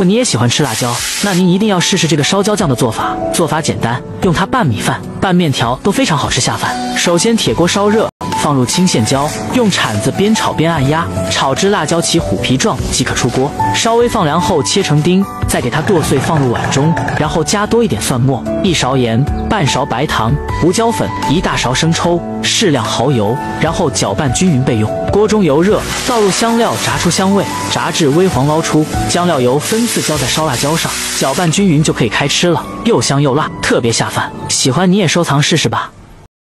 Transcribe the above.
果你也喜欢吃辣椒，那您一定要试试这个烧椒酱的做法。做法简单，用它拌米饭、拌面条都非常好吃下饭。首先铁锅烧热，放入青线椒，用铲子边炒边按压，炒至辣椒起虎皮状即可出锅。稍微放凉后切成丁，再给它剁碎放入碗中，然后加多一点蒜末、一勺盐、半勺白糖、胡椒粉、一大勺生抽、适量蚝油，然后搅拌均匀备用。锅中油热，倒入香料，炸出香味，炸至微黄捞出，将料油分次浇在烧辣椒上，搅拌均匀就可以开吃了，又香又辣，特别下饭。喜欢你也收藏试试吧。